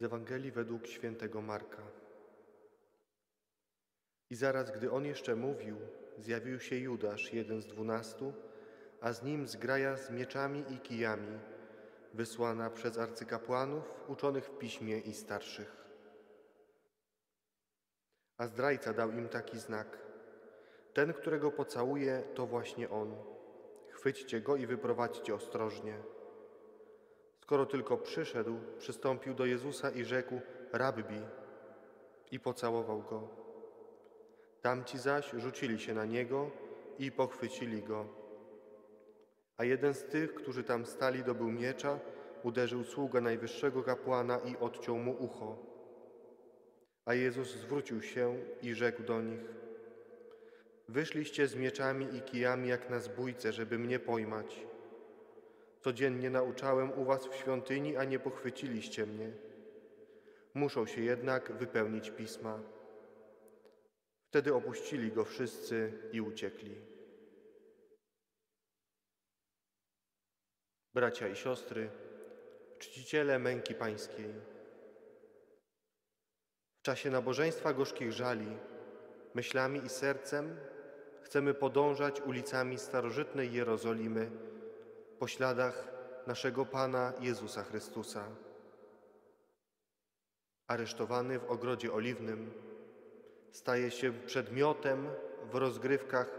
Z Ewangelii według świętego Marka. I zaraz, gdy on jeszcze mówił, zjawił się Judasz, jeden z dwunastu, a z nim zgraja z mieczami i kijami, wysłana przez arcykapłanów, uczonych w piśmie i starszych. A zdrajca dał im taki znak. Ten, którego pocałuje, to właśnie on. Chwyćcie go i wyprowadźcie ostrożnie. Skoro tylko przyszedł, przystąpił do Jezusa i rzekł: Rabbi, i pocałował go. Tamci zaś rzucili się na niego i pochwycili go. A jeden z tych, którzy tam stali, dobył miecza, uderzył sługa najwyższego kapłana i odciął mu ucho. A Jezus zwrócił się i rzekł do nich: Wyszliście z mieczami i kijami jak na zbójce, żeby mnie pojmać. Codziennie nauczałem u was w świątyni, a nie pochwyciliście mnie. Muszą się jednak wypełnić pisma. Wtedy opuścili go wszyscy i uciekli. Bracia i siostry, czciciele męki pańskiej. W czasie nabożeństwa gorzkich żali, myślami i sercem chcemy podążać ulicami starożytnej Jerozolimy po śladach naszego Pana Jezusa Chrystusa. Aresztowany w ogrodzie oliwnym, staje się przedmiotem w rozgrywkach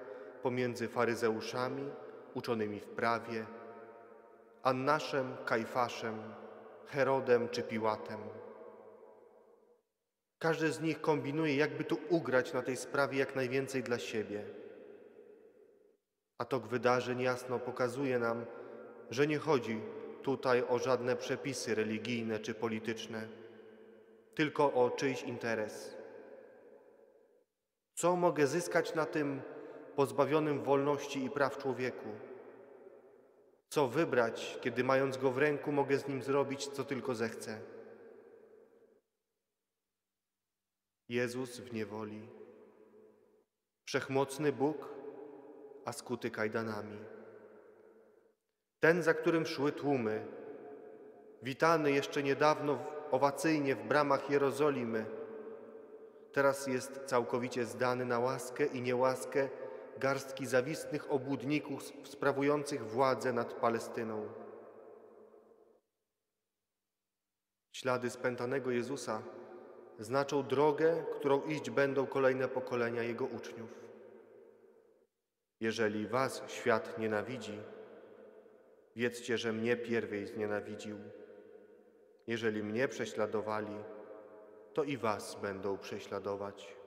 pomiędzy faryzeuszami, uczonymi w prawie, Annaszem, Kajfaszem, Herodem czy Piłatem. Każdy z nich kombinuje, jakby tu ugrać na tej sprawie jak najwięcej dla siebie. A tok wydarzeń jasno pokazuje nam, że nie chodzi tutaj o żadne przepisy religijne czy polityczne, tylko o czyjś interes. Co mogę zyskać na tym pozbawionym wolności i praw człowieku? Co wybrać, kiedy mając go w ręku mogę z nim zrobić, co tylko zechcę? Jezus w niewoli, wszechmocny Bóg, a skuty kajdanami. Ten, za którym szły tłumy, witany jeszcze niedawno owacyjnie w bramach Jerozolimy, teraz jest całkowicie zdany na łaskę i niełaskę garstki zawistnych obłudników sprawujących władzę nad Palestyną. Ślady spętanego Jezusa znaczą drogę, którą iść będą kolejne pokolenia Jego uczniów. Jeżeli was świat nienawidzi, wiedzcie, że mnie pierwej znienawidził. Jeżeli mnie prześladowali, to i was będą prześladować.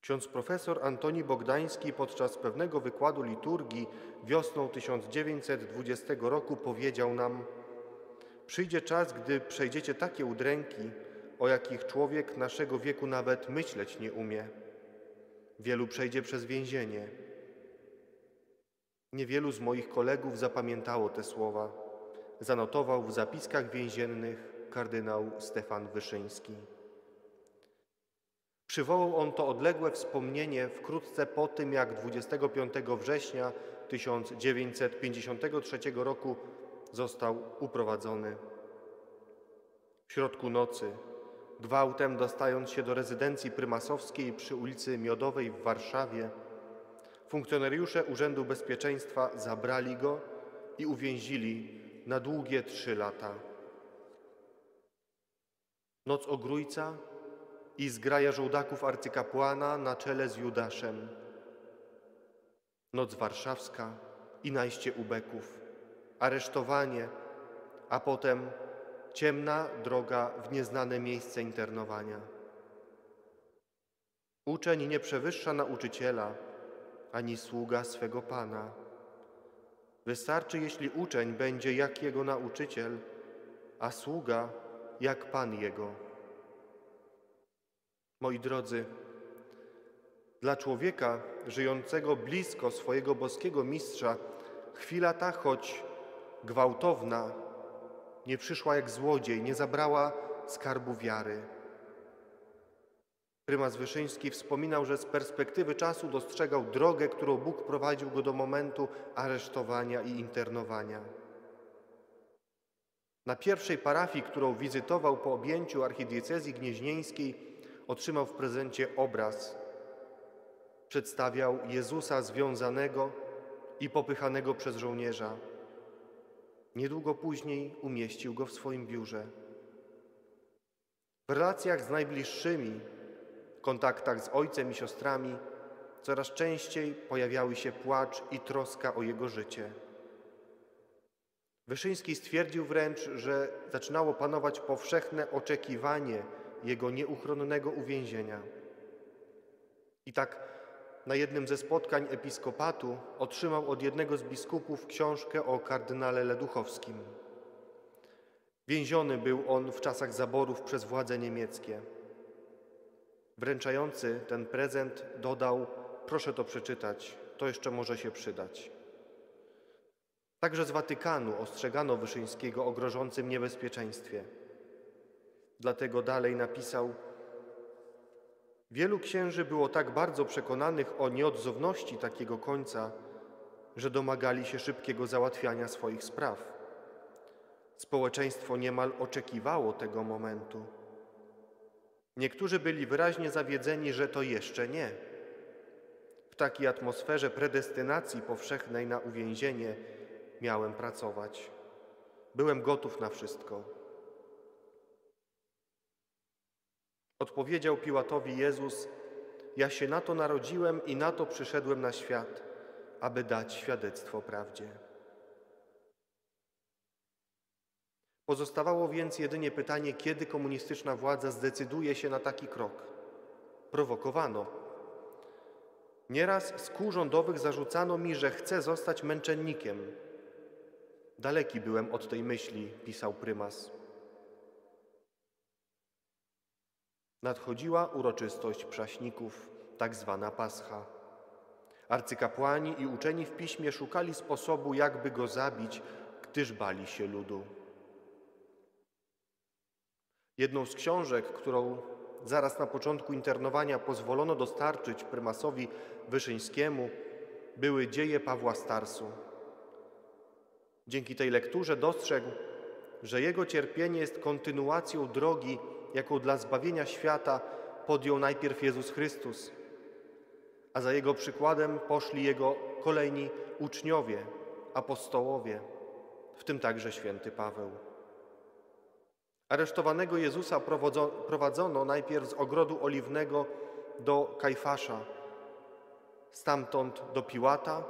Ksiądz profesor Antoni Bogdański podczas pewnego wykładu liturgii wiosną 1920 roku powiedział nam: Przyjdzie czas, gdy przejdziecie takie udręki, o jakich człowiek naszego wieku nawet myśleć nie umie. Wielu przejdzie przez więzienie. Niewielu z moich kolegów zapamiętało te słowa. Zanotował w zapiskach więziennych kardynał Stefan Wyszyński. Przywołał on to odległe wspomnienie wkrótce po tym, jak 25 września 1953 roku został uprowadzony. W środku nocy, gwałtem dostając się do rezydencji prymasowskiej przy ulicy Miodowej w Warszawie, funkcjonariusze Urzędu Bezpieczeństwa zabrali go i uwięzili na długie trzy lata. Noc ogrójca i zgraja żołdaków arcykapłana na czele z Judaszem. Noc warszawska i najście ubeków, aresztowanie, a potem ciemna droga w nieznane miejsce internowania. Uczeń nie przewyższa nauczyciela, ani sługa swego Pana. Wystarczy, jeśli uczeń będzie jak jego nauczyciel, a sługa jak Pan jego. Moi drodzy, dla człowieka żyjącego blisko swojego boskiego mistrza, chwila ta, choć gwałtowna, nie przyszła jak złodziej, nie zabrała skarbu wiary. Prymas Wyszyński wspominał, że z perspektywy czasu dostrzegał drogę, którą Bóg prowadził go do momentu aresztowania i internowania. Na pierwszej parafii, którą wizytował po objęciu archidiecezji gnieźnieńskiej, otrzymał w prezencie obraz. Przedstawiał Jezusa związanego i popychanego przez żołnierza. Niedługo później umieścił go w swoim biurze. W relacjach z najbliższymi, kontaktach z ojcem i siostrami coraz częściej pojawiały się płacz i troska o jego życie. Wyszyński stwierdził wręcz, że zaczynało panować powszechne oczekiwanie jego nieuchronnego uwięzienia. I tak na jednym ze spotkań episkopatu otrzymał od jednego z biskupów książkę o kardynale Leduchowskim. Więziony był on w czasach zaborów przez władze niemieckie. Wręczający ten prezent dodał: Proszę to przeczytać, to jeszcze może się przydać. Także z Watykanu ostrzegano Wyszyńskiego o grożącym niebezpieczeństwie. Dlatego dalej napisał: Wielu księży było tak bardzo przekonanych o nieodzowności takiego końca, że domagali się szybkiego załatwiania swoich spraw. Społeczeństwo niemal oczekiwało tego momentu. Niektórzy byli wyraźnie zawiedzeni, że to jeszcze nie. W takiej atmosferze predestynacji powszechnej na uwięzienie miałem pracować. Byłem gotów na wszystko. Odpowiedział Piłatowi Jezus: Ja się na to narodziłem i na to przyszedłem na świat, aby dać świadectwo prawdzie. Pozostawało więc jedynie pytanie, kiedy komunistyczna władza zdecyduje się na taki krok. Prowokowano. Nieraz z kół rządowych zarzucano mi, że chcę zostać męczennikiem. Daleki byłem od tej myśli, pisał prymas. Nadchodziła uroczystość prześników, tak zwana Pascha. Arcykapłani i uczeni w piśmie szukali sposobu, jakby go zabić, gdyż bali się ludu. Jedną z książek, którą zaraz na początku internowania pozwolono dostarczyć prymasowi Wyszyńskiemu, były dzieje Pawła Starsu. Dzięki tej lekturze dostrzegł, że jego cierpienie jest kontynuacją drogi, jaką dla zbawienia świata podjął najpierw Jezus Chrystus, a za jego przykładem poszli jego kolejni uczniowie, apostołowie, w tym także święty Paweł. Aresztowanego Jezusa prowadzono najpierw z ogrodu oliwnego do Kajfasza, stamtąd do Piłata,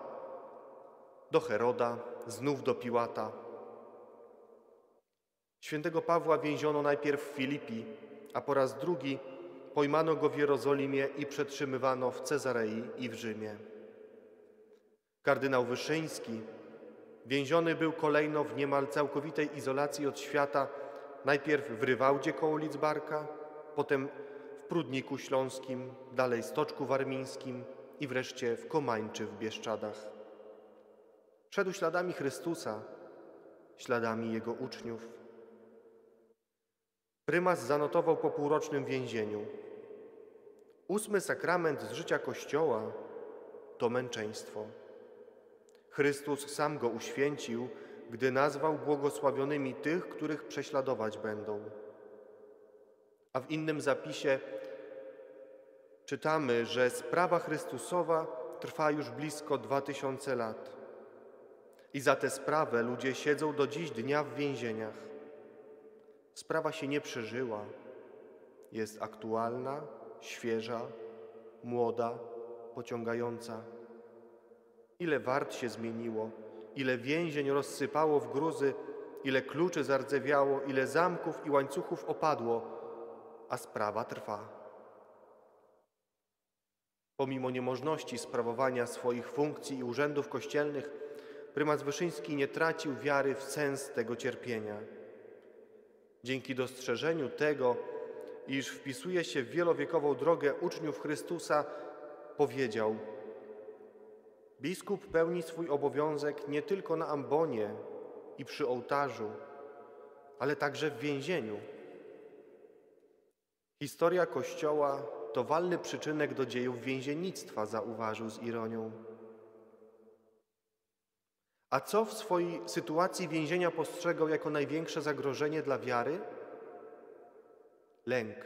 do Heroda, znów do Piłata. Świętego Pawła więziono najpierw w Filipi, a po raz drugi pojmano go w Jerozolimie i przetrzymywano w Cezarei i w Rzymie. Kardynał Wyszyński więziony był kolejno w niemal całkowitej izolacji od świata, najpierw w Rywałdzie koło Lidzbarka, potem w Prudniku Śląskim, dalej Stoczku Warmińskim i wreszcie w Komańczy w Bieszczadach. Szedł śladami Chrystusa, śladami Jego uczniów. Prymas zanotował po półrocznym więzieniu. Ósmy sakrament z życia Kościoła to męczeństwo. Chrystus sam go uświęcił, gdy nazwał błogosławionymi tych, których prześladować będą. A w innym zapisie czytamy, że sprawa Chrystusowa trwa już blisko dwa tysiące lat. I za tę sprawę ludzie siedzą do dziś dnia w więzieniach. Sprawa się nie przeżyła. Jest aktualna, świeża, młoda, pociągająca. Ile wart się zmieniło, ile więzień rozsypało w gruzy, ile kluczy zardzewiało, ile zamków i łańcuchów opadło, a sprawa trwa. Pomimo niemożności sprawowania swoich funkcji i urzędów kościelnych, prymas Wyszyński nie tracił wiary w sens tego cierpienia. Dzięki dostrzeżeniu tego, iż wpisuje się w wielowiekową drogę uczniów Chrystusa, powiedział: Biskup pełni swój obowiązek nie tylko na ambonie i przy ołtarzu, ale także w więzieniu. Historia Kościoła to walny przyczynek do dziejów więziennictwa, zauważył z ironią. A co w swojej sytuacji więzienia postrzegał jako największe zagrożenie dla wiary? Lęk.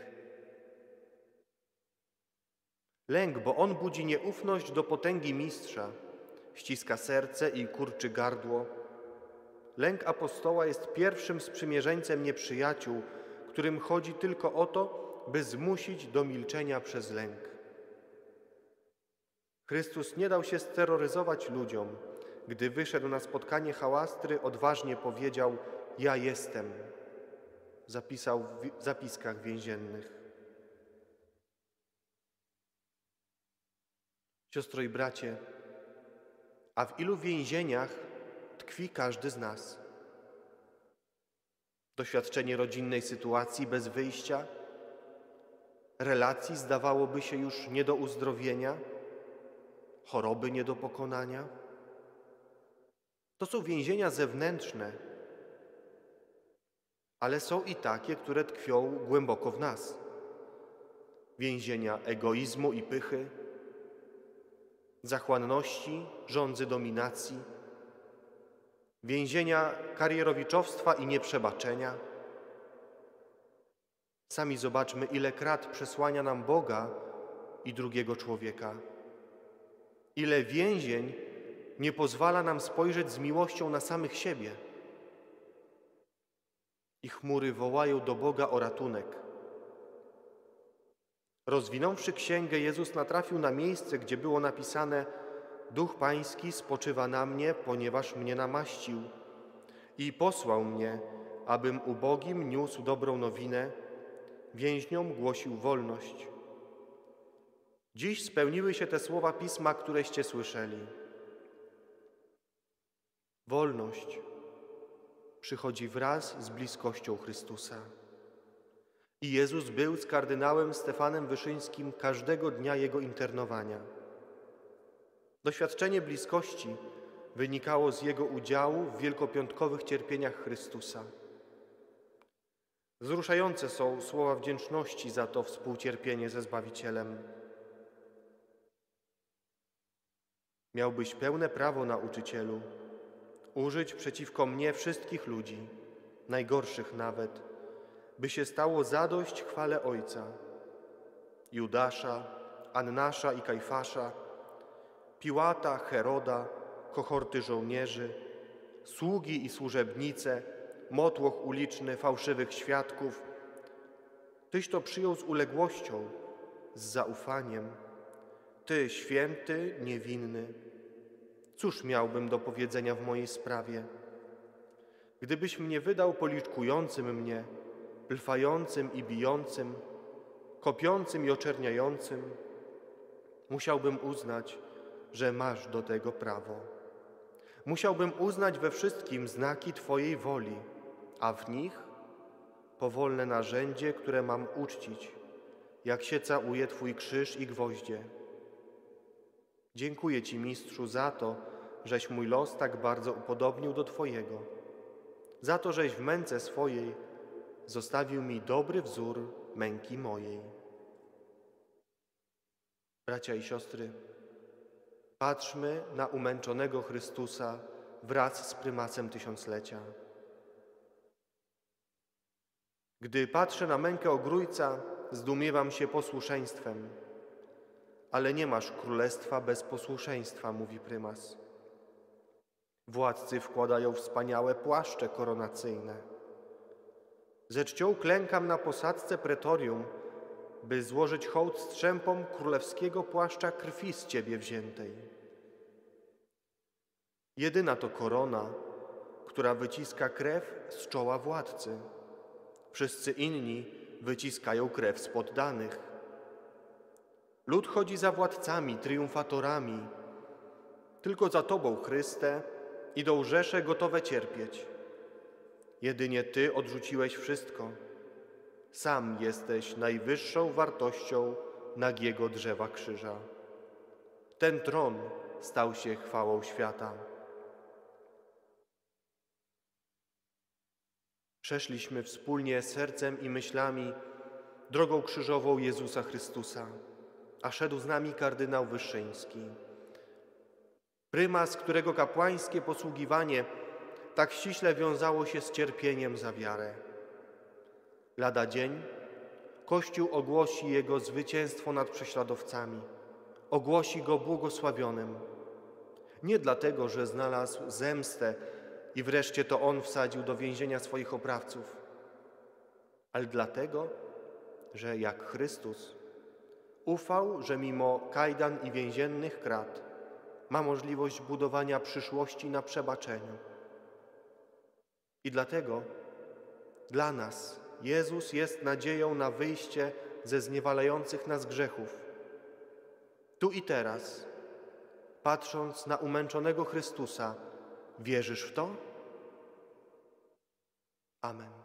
Lęk, bo on budzi nieufność do potęgi mistrza, ściska serce i kurczy gardło. Lęk apostoła jest pierwszym sprzymierzeńcem nieprzyjaciół, którym chodzi tylko o to, by zmusić do milczenia przez lęk. Chrystus nie dał się steroryzować ludziom. Gdy wyszedł na spotkanie hałastry, odważnie powiedział: Ja jestem. Zapisał w zapiskach więziennych. Siostro i bracie, a w ilu więzieniach tkwi każdy z nas? Doświadczenie rodzinnej sytuacji bez wyjścia, relacji zdawałoby się już nie do uzdrowienia, choroby nie do pokonania. To są więzienia zewnętrzne, ale są i takie, które tkwią głęboko w nas. Więzienia egoizmu i pychy, zachłanności, rządzy dominacji, więzienia karierowiczowstwa i nieprzebaczenia. Sami zobaczmy, ile krat przesłania nam Boga i drugiego człowieka. Ile więzień nie pozwala nam spojrzeć z miłością na samych siebie. I chmury wołają do Boga o ratunek. Rozwinąwszy księgę, Jezus natrafił na miejsce, gdzie było napisane: Duch Pański spoczywa na mnie, ponieważ mnie namaścił i posłał mnie, abym ubogim niósł dobrą nowinę, więźniom głosił wolność. Dziś spełniły się te słowa pisma, któreście słyszeli. Wolność przychodzi wraz z bliskością Chrystusa. I Jezus był z kardynałem Stefanem Wyszyńskim każdego dnia jego internowania. Doświadczenie bliskości wynikało z jego udziału w wielkopiątkowych cierpieniach Chrystusa. Wzruszające są słowa wdzięczności za to współcierpienie ze Zbawicielem. Miałbyś pełne prawo, nauczycielu, użyć przeciwko mnie wszystkich ludzi, najgorszych nawet, by się stało zadość chwale Ojca, Judasza, Annasza i Kajfasza, Piłata, Heroda, kohorty żołnierzy, sługi i służebnice, motłoch uliczny, fałszywych świadków. Tyś to przyjął z uległością, z zaufaniem. Ty, święty, niewinny, cóż miałbym do powiedzenia w mojej sprawie? Gdybyś mnie wydał policzkującym mnie, plwającym i bijącym, kopiącym i oczerniającym, musiałbym uznać, że masz do tego prawo. Musiałbym uznać we wszystkim znaki Twojej woli, a w nich powolne narzędzie, które mam uczcić, jak się całuje Twój krzyż i gwoździe. Dziękuję Ci, Mistrzu, za to, żeś mój los tak bardzo upodobnił do Twojego, za to, żeś w męce swojej zostawił mi dobry wzór męki mojej. Bracia i siostry, patrzmy na umęczonego Chrystusa wraz z prymasem tysiąclecia. Gdy patrzę na mękę ogrójca, zdumiewam się posłuszeństwem. Ale nie masz królestwa bez posłuszeństwa, mówi prymas. Władcy wkładają wspaniałe płaszcze koronacyjne. Ze czcią klękam na posadzce pretorium, by złożyć hołd strzępom królewskiego płaszcza krwi z Ciebie wziętej. Jedyna to korona, która wyciska krew z czoła władcy. Wszyscy inni wyciskają krew z poddanych. Lud chodzi za władcami, triumfatorami. Tylko za Tobą, Chryste, idą rzesze gotowe cierpieć. Jedynie Ty odrzuciłeś wszystko. Sam jesteś najwyższą wartością nagiego drzewa krzyża. Ten tron stał się chwałą świata. Przeszliśmy wspólnie sercem i myślami drogą krzyżową Jezusa Chrystusa, a szedł z nami kardynał Wyszyński. Prymas, którego kapłańskie posługiwanie tak ściśle wiązało się z cierpieniem za wiarę. Lada dzień Kościół ogłosi Jego zwycięstwo nad prześladowcami, ogłosi Go błogosławionym. Nie dlatego, że znalazł zemstę i wreszcie to On wsadził do więzienia swoich oprawców, ale dlatego, że jak Chrystus ufał, że mimo kajdan i więziennych krat ma możliwość budowania przyszłości na przebaczeniu. I dlatego dla nas Jezus jest nadzieją na wyjście ze zniewalających nas grzechów. Tu i teraz, patrząc na umęczonego Chrystusa, wierzysz w to? Amen.